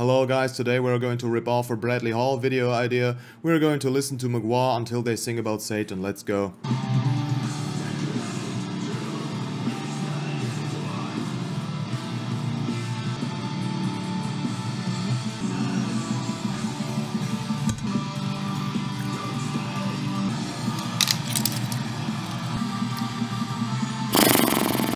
Hello guys, today we're going to rip off a Bradley Hall video idea. We're going to listen to Mgła until they sing about Satan. Let's go.